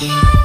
Yeah.